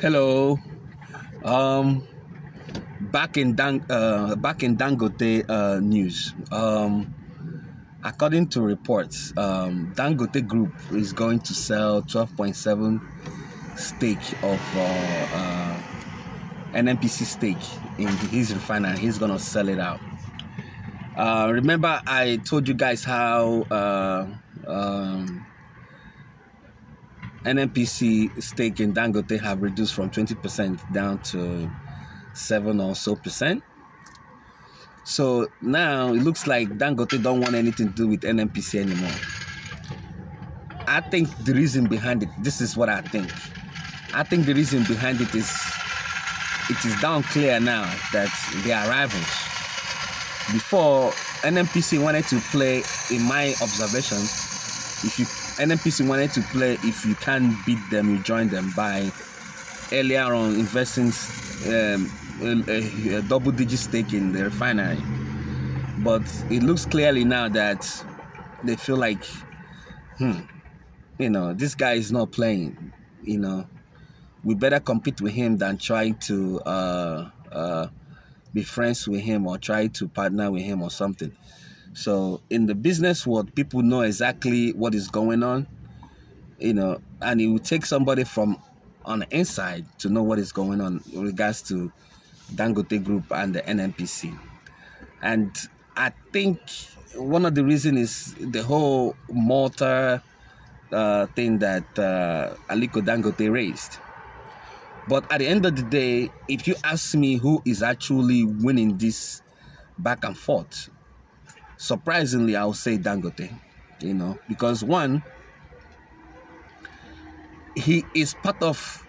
Hello. Um, back in Dang, uh, back in Dangote uh, news. Um, according to reports, um, Dangote Group is going to sell 12.7 stake of uh, uh, NNPC stake in his refinery. He's gonna sell it out. Uh, remember, I told you guys how uh, um, NNPC stake in Dangote have reduced from 20% down to 7 or so percent. So now it looks like Dangote don't want anything to do with NNPC anymore. I think the reason behind it, this is what I think. I think the reason behind it is it is down clear now that they are rivals. Before NNPC wanted to play, in my observation, if you NNPC wanted to play, if you can't beat them, you join them by earlier on investing um, a, a double-digit stake in the refinery. But it looks clearly now that they feel like, hmm, you know, this guy is not playing. You know, we better compete with him than try to uh, uh, be friends with him or try to partner with him or something. So in the business world, people know exactly what is going on, you know, and it will take somebody from on the inside to know what is going on in regards to Dangote Group and the NNPC. And I think one of the reasons is the whole Malta uh, thing that uh, Aliko Dangote raised. But at the end of the day, if you ask me who is actually winning this back and forth, surprisingly, I'll say Dangote. You know, because one, he is part of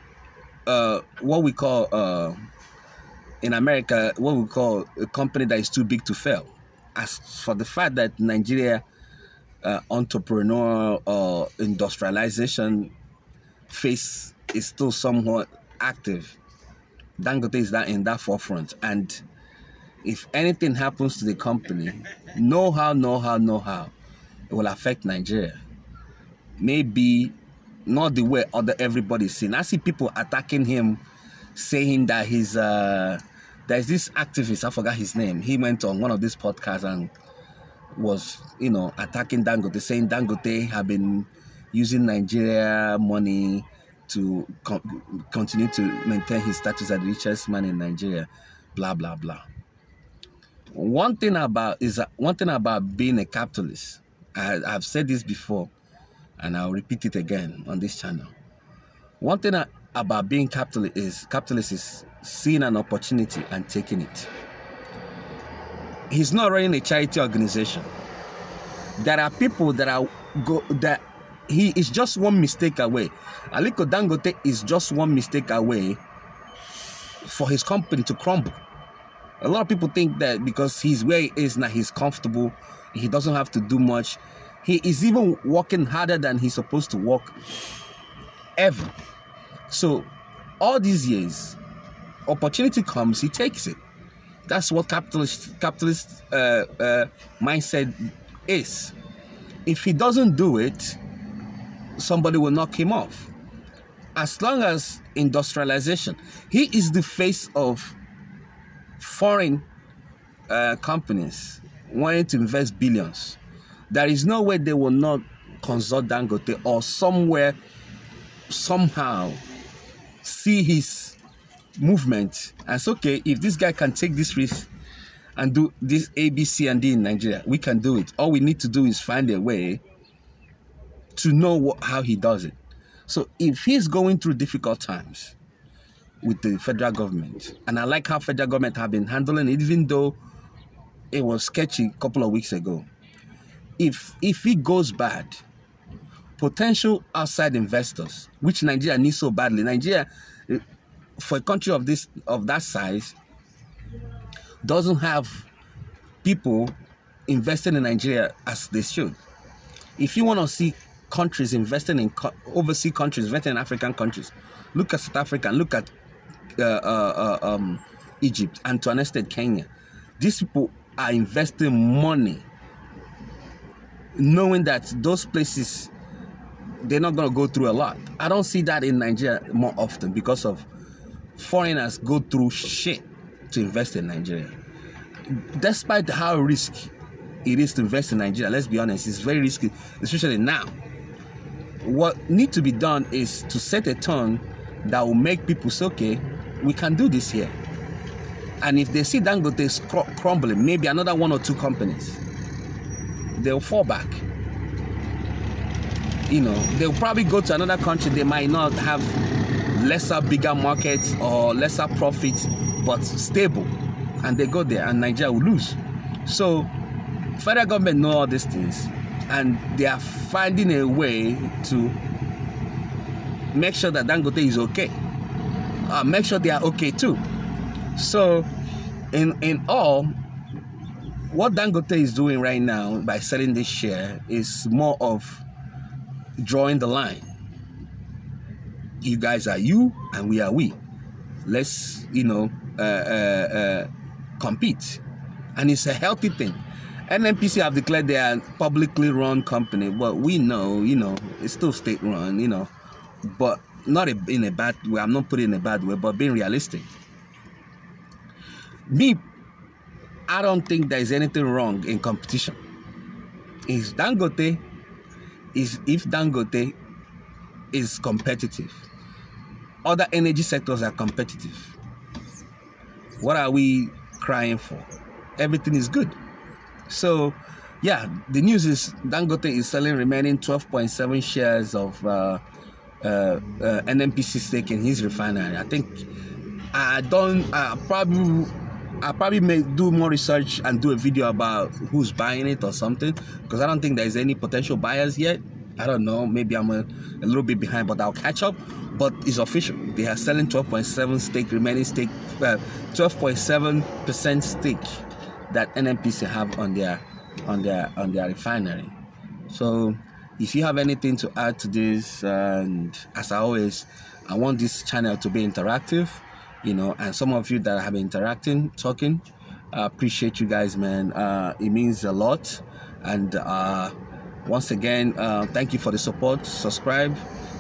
uh, what we call uh, in America what we call a company that is too big to fail. As for the fact that Nigeria uh, entrepreneurial or industrialization phase is still somewhat active, Dangote is that in that forefront. And if anything happens to the company, know how, know how, know how, it will affect Nigeria. Maybe not the way other everybody's seen. I see people attacking him, saying that he's uh there's this activist, I forgot his name. He went on one of these podcasts and was, you know, attacking Dangote, saying Dangote have been using Nigeria money to con- continue to maintain his status as the richest man in Nigeria, blah blah blah. One thing about is one thing about being a capitalist. I, I've said this before, and I'll repeat it again on this channel. One thing about being capitalist is capitalist is seeing an opportunity and taking it. He's not running a charity organization. There are people that are go that he is just one mistake away. Aliko Dangote is just one mistake away for his company to crumble. A lot of people think that because he's where he is now, he's comfortable, he doesn't have to do much. He is even working harder than he's supposed to work ever. So, all these years, opportunity comes, he takes it. That's what capitalist capitalist uh, uh, mindset is. If he doesn't do it, somebody will knock him off. As long as industrialization, he is the face of foreign uh, companies wanting to invest billions. There is no way they will not consult Dangote or somewhere, somehow, see his movement and say, okay, if this guy can take this risk and do this A, B, C, and D in Nigeria, we can do it. All we need to do is find a way to know what, how he does it. So if he's going through difficult times with the federal government, and I like how federal government have been handling it, even though it was sketchy a couple of weeks ago. If if it goes bad, potential outside investors, which Nigeria needs so badly, Nigeria, for a country of this of that size, doesn't have people investing in Nigeria as they should. If you want to see countries investing in co- overseas countries, investing in African countries, look at South Africa look at uh, uh, uh, um, Egypt and to an extent Kenya. These people are investing money knowing that those places they're not going to go through a lot. I don't see that in Nigeria more often because of foreigners go through shit to invest in Nigeria. Despite how risky it is to invest in Nigeria, let's be honest, it's very risky, especially now. What needs to be done is to set a tone that will make people say, okay, we can do this here. And if they see Dangote cr- crumbling, maybe another one or two companies, they'll fall back. You know, they'll probably go to another country. They might not have lesser, bigger markets or lesser profits, but stable. And they go there, and Nigeria will lose. So, federal government know all these things, and they are finding a way to make sure that Dangote is okay. Uh, make sure they are okay too. So, in in all, what Dangote is doing right now by selling this share is more of drawing the line. You guys are you, and we are we. Let's you know uh, uh, uh, compete, and it's a healthy thing. NNPC have declared they are publicly run company, but we know, you know, it's still state run, you know, but not in a bad way. I'm not putting in a bad way, but being realistic me, I don't think there is anything wrong in competition. Is Dangote is if Dangote is competitive, other energy sectors are competitive. What are we crying for? Everything is good. So, yeah, the news is Dangote is selling remaining 12.7 shares of uh, uh, uh, stake in his refinery. I think I don't. I probably I probably may do more research and do a video about who's buying it or something because I don't think there's any potential buyers yet. I don't know. Maybe I'm a, a little bit behind, but I'll catch up. But it's official. They are selling 12.7 stake, remaining stake, 12.7 uh, percent stake that NNPC have on their on their on their refinery. So, if you have anything to add to this, and as I always, I want this channel to be interactive you know, and some of you that have been interacting, talking, I appreciate you guys, man. Uh, it means a lot. And uh, once again, uh, thank you for the support. Subscribe,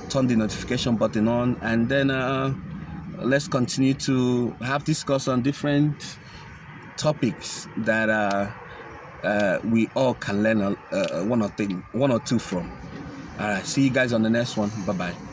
turn the notification button on, and then uh, let's continue to have discuss on different topics that uh, uh, we all can learn uh, one or thing, one or two from. All right, see you guys on the next one. Bye bye.